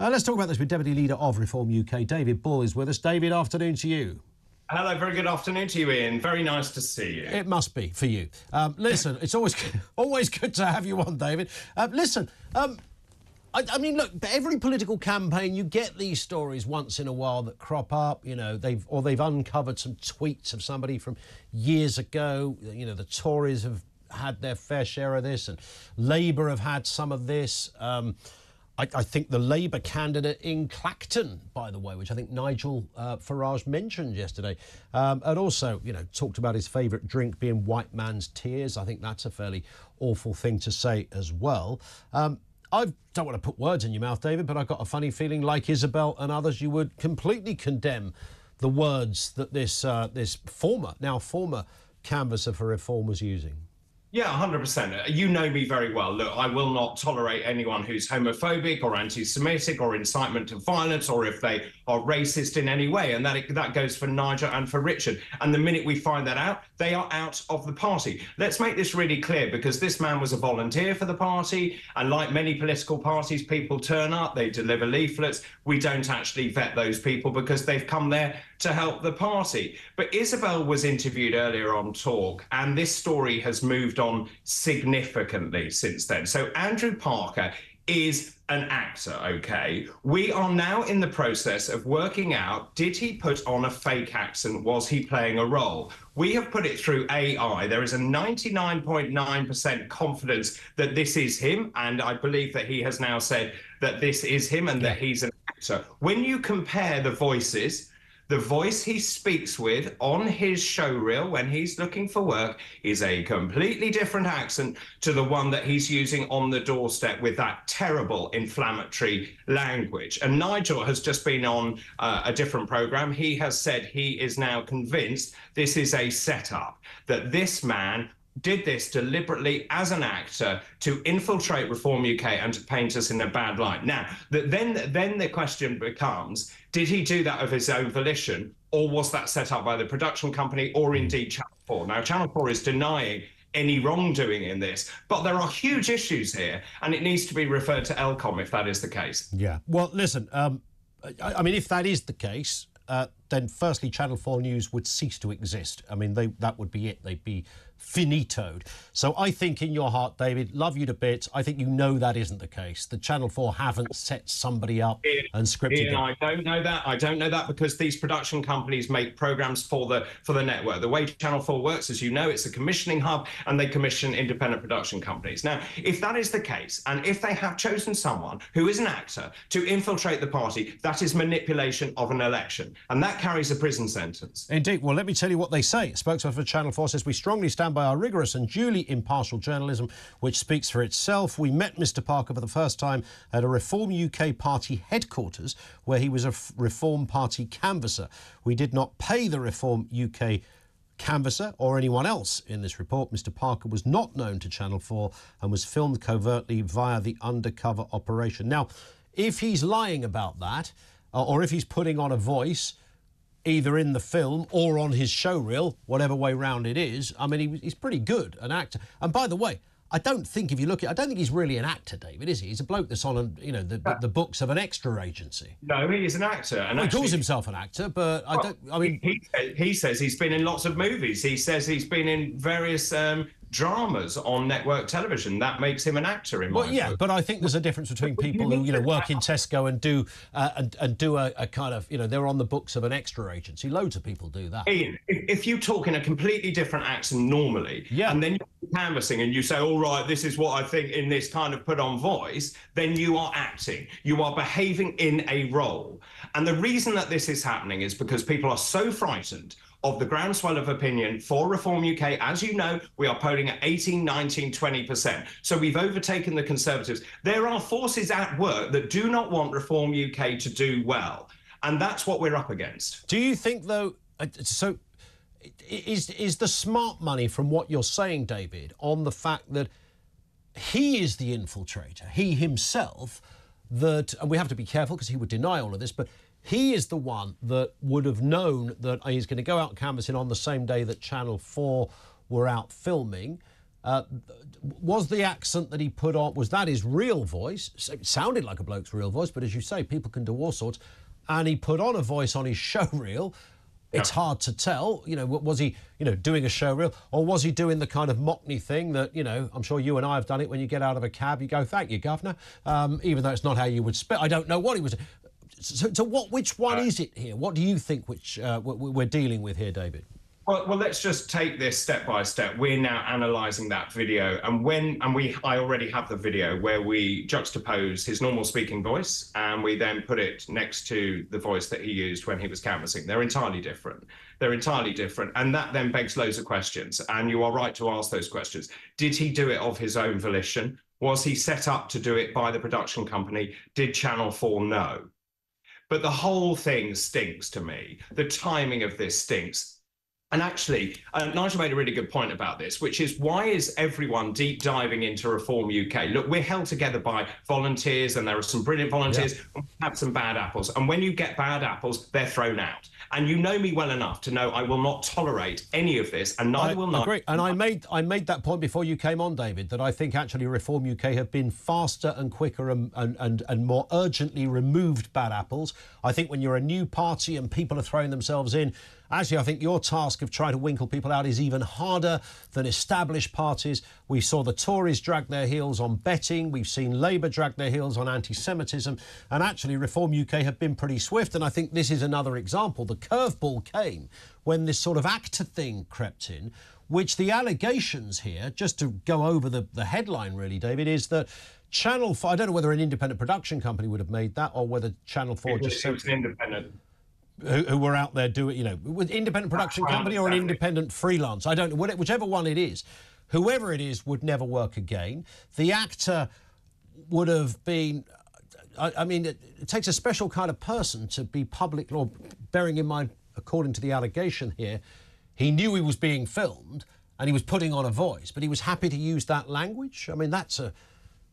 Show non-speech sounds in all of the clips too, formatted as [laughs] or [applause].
Uh, let's talk about this with Deputy Leader of Reform UK, David Bull, is with us. David, afternoon to you. Hello, very good afternoon to you, Ian. Very nice to see you. It must be for you. Um, listen, it's always [laughs] always good to have you on, David. Uh, listen, um, I, I, mean, look, every political campaign, you get these stories once in a while that crop up. You know, they've or they've uncovered some tweets of somebody from years ago. You know, the Tories have had their fair share of this, and Labour have had some of this. Um, I, I, think the Labour candidate in Clacton, by the way, which I think Nigel uh, Farage mentioned yesterday, um, and also, you know, talked about his favourite drink being white man's tears. I think that's a fairly awful thing to say as well. Um, I don't want to put words in your mouth, David, but I've got a funny feeling, like Isabel and others, you would completely condemn the words that this uh, this former, now former canvasser for reform was using. Yeah, 100%. You know me very well. Look, I will not tolerate anyone who's homophobic or anti Semitic or incitement to violence or if they are racist in any way. And that, that goes for Nigel and for Richard. And the minute we find that out, they are out of the party. Let's make this really clear because this man was a volunteer for the party. And like many political parties, people turn up, they deliver leaflets. We don't actually vet those people because they've come there to help the party. But Isabel was interviewed earlier on Talk, and this story has moved on significantly since then. So Andrew Parker is an actor, okay? We are now in the process of working out did he put on a fake accent? Was he playing a role? We have put it through AI. There is a 99.9% confidence that this is him. And I believe that he has now said that this is him and yeah. that he's an actor. When you compare the voices, the voice he speaks with on his show reel when he's looking for work is a completely different accent to the one that he's using on the doorstep with that terrible inflammatory language. And Nigel has just been on uh, a different program. He has said he is now convinced this is a setup, that this man did this deliberately as an actor to infiltrate Reform UK and to paint us in a bad light. Now, then, then the question becomes: Did he do that of his own volition, or was that set up by the production company, or indeed Channel Four? Now, Channel Four is denying any wrongdoing in this, but there are huge issues here, and it needs to be referred to Ofcom if that is the case. Yeah. Well, listen. Um, I, I mean, if that is the case, uh, then firstly, Channel 4 News would cease to exist. I mean, they, that would be it. They'd be finitoed. So I think in your heart, David, love you to bits. I think you know that isn't the case. The Channel 4 haven't set somebody up and scripted Ian, I don't know that. I don't know that because these production companies make programs for the for the network. The way Channel 4 works, as you know, it's a commissioning hub and they commission independent production companies. Now, if that is the case, and if they have chosen someone who is an actor to infiltrate the party, that is manipulation of an election. And that carries a prison sentence. Indeed. Well, let me tell you what they say. A spokesman for Channel 4 says we strongly stand by our rigorous and duly impartial journalism, which speaks for itself. We met Mr. Parker for the first time at a Reform UK party headquarters, where he was a Reform Party canvasser. We did not pay the Reform UK canvasser or anyone else in this report. Mr. Parker was not known to Channel 4 and was filmed covertly via the undercover operation. Now, if he's lying about that, uh, or if he's putting on a voice, either in the film or on his show reel, whatever way round it is. I mean, he, he's pretty good, an actor. And by the way, I don't think if you look at, I don't think he's really an actor, David, is he? He's a bloke that's on, you know, the, the books of an extra agency. No, he is an actor. And well, actually, he calls himself an actor, but well, I don't. I mean, he, he, says he's been in lots of movies. He says he's been in various um, dramas on network television. That makes him an actor in well, my yeah, book. but I think there's a difference between people who you know work in Tesco and do uh, and, and do a, a, kind of you know they're on the books of an extra agency. Loads of people do that. Ian, if, if you talk in a completely different accent normally, yeah. and then you're canvassing and you say, "All right, this is what I think in this kind of put on voice," then you are acting. You are behaving in a role. And the reason that this is happening is because people are so frightened of the groundswell of opinion for Reform UK. As you know, we are polling at 18, 19, 20%. So we've overtaken the Conservatives. There are forces at work that do not want Reform UK to do well. And that's what we're up against. Do you think, though, uh, so is, is the smart money from what you're saying, David, on the fact that he is the infiltrator, he himself, that, and we have to be careful because he would deny all of this, but he is the one that would have known that he's going to go out canvassing on the same day that Channel 4 were out filming. Uh, was the accent that he put on was that his real voice? It sounded like a bloke's real voice, but as you say, people can do all sorts. And he put on a voice on his [laughs] show reel. It's hard to tell. You know, was he, you know, doing a show reel, or was he doing the kind of mockney thing that, you know, I'm sure you and I have done it. When you get out of a cab, you go, "Thank you, governor," um, even though it's not how you would spit. I don't know what he was. So, so what? Which one uh, is it here? What do you think? Which uh, we're dealing with here, David? Well, well, let's just take this step by step. We're now analysing that video, and when and we I already have the video where we juxtapose his normal speaking voice, and we then put it next to the voice that he used when he was canvassing. They're entirely different. They're entirely different, and that then begs loads of questions. And you are right to ask those questions. Did he do it of his own volition? Was he set up to do it by the production company? Did Channel Four know? But the whole thing stinks to me. The timing of this stinks and actually, uh, Nigel made a really good point about this, which is why is everyone deep diving into Reform UK? Look, we're held together by volunteers, and there are some brilliant volunteers, yeah. and we have some bad apples. And when you get bad apples, they're thrown out. And you know me well enough to know I will not tolerate any of this, and neither I will not. Agree. And I made I made that point before you came on, David, that I think actually Reform UK have been faster and quicker and, and, and, and more urgently removed bad apples. I think when you're a new party and people are throwing themselves in, Actually, I think your task of trying to winkle people out is even harder than established parties. We saw the Tories drag their heels on betting. We've seen Labour drag their heels on anti Semitism. And actually, Reform UK have been pretty swift. And I think this is another example. The curveball came when this sort of actor thing crept in, which the allegations here, just to go over the, the headline really, David, is that Channel 4, I don't know whether an independent production company would have made that or whether Channel 4 it just. It was independent who, who were out there doing, you know, with independent production company or an independent freelance. I don't know, whichever one it is. Whoever it is would never work again. The actor would have been. I, I mean, it, it, takes a special kind of person to be public, or bearing in mind, according to the allegation here, he knew he was being filmed and he was putting on a voice, but he was happy to use that language. I mean, that's a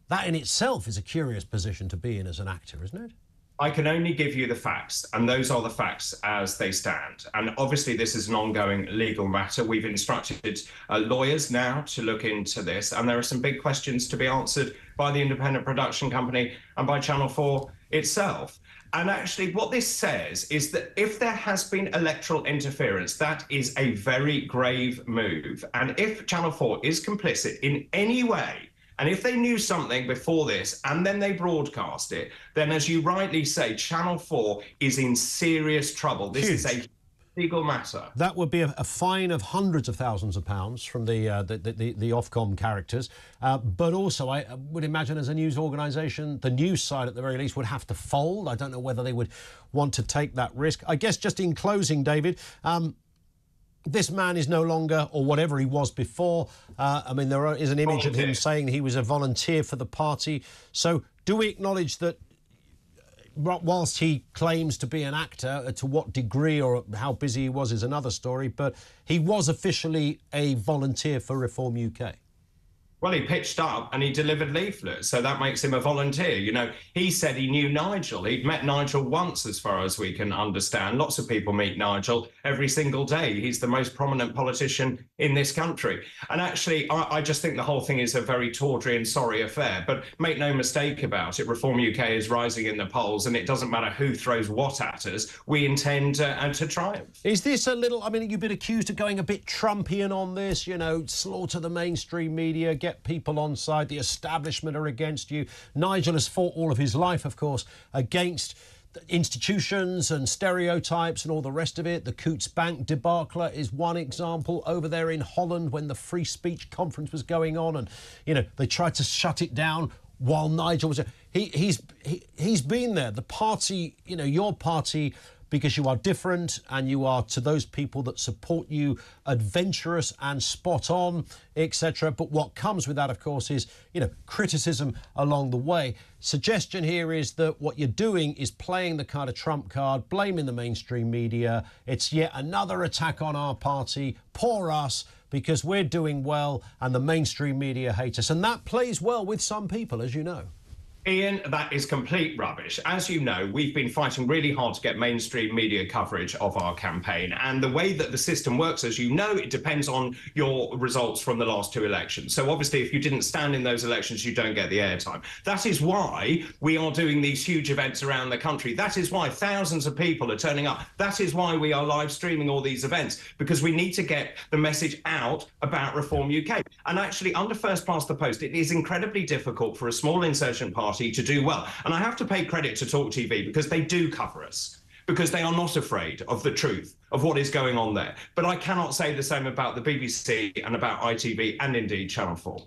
that in itself is a curious position to be in as an actor, isn't it? I can only give you the facts, and those are the facts as they stand. And obviously, this is an ongoing legal matter. We've instructed uh, lawyers now to look into this, and there are some big questions to be answered by the independent production company and by Channel 4 itself. And actually, what this says is that if there has been electoral interference, that is a very grave move. And if Channel 4 is complicit in any way, and if they knew something before this and then they broadcast it, then as you rightly say, Channel 4 is in serious trouble. This Huge. is a legal matter. That would be a, a, fine of hundreds of thousands of pounds from the uh, the, the, the, Ofcom characters. Uh, but also, I would imagine as a news organisation, the news side at the very least would have to fold. I don't know whether they would want to take that risk. I guess just in closing, David, um, this man is no longer, or whatever he was before. Uh, I mean, there is an image volunteer. of him saying he was a volunteer for the party. So, do we acknowledge that uh, whilst he claims to be an actor, uh, to what degree or how busy he was is another story, but he was officially a volunteer for Reform UK? Well, he pitched up and he delivered leaflets, so that makes him a volunteer. You know, he said he knew Nigel. He'd met Nigel once, as far as we can understand. Lots of people meet Nigel every single day. He's the most prominent politician in this country. And actually, I, I just think the whole thing is a very tawdry and sorry affair. But make no mistake about it, Reform UK is rising in the polls, and it doesn't matter who throws what at us. We intend uh, to triumph. Is this a little? I mean, you've been accused of going a bit Trumpian on this. You know, slaughter the mainstream media get people on side. The establishment are against you. Nigel has fought all of his life, of course, against institutions and stereotypes and all the rest of it. The Coutts Bank debacle is one example over there in Holland when the free speech conference was going on, and you know they tried to shut it down while Nigel was. He, he's he, he's been there. The party, you know, your party because you are different and you are to those people that support you adventurous and spot on etc but what comes with that of course is you know criticism along the way. Suggestion here is that what you're doing is playing the kind of trump card blaming the mainstream media. It's yet another attack on our party. Poor us because we're doing well and the mainstream media hate us. And that plays well with some people as you know Ian, that is complete rubbish. As you know, we've been fighting really hard to get mainstream media coverage of our campaign. And the way that the system works, as you know, it depends on your results from the last two elections. So obviously, if you didn't stand in those elections, you don't get the airtime. That is why we are doing these huge events around the country. That is why thousands of people are turning up. That is why we are live streaming all these events, because we need to get the message out about Reform UK. And actually, under First Past the Post, it is incredibly difficult for a small insurgent party party to do well. And I have to pay credit to Talk TV because they do cover us because they are not afraid of the truth of what is going on there. But I cannot say the same about the BBC and about ITV and indeed Channel 4.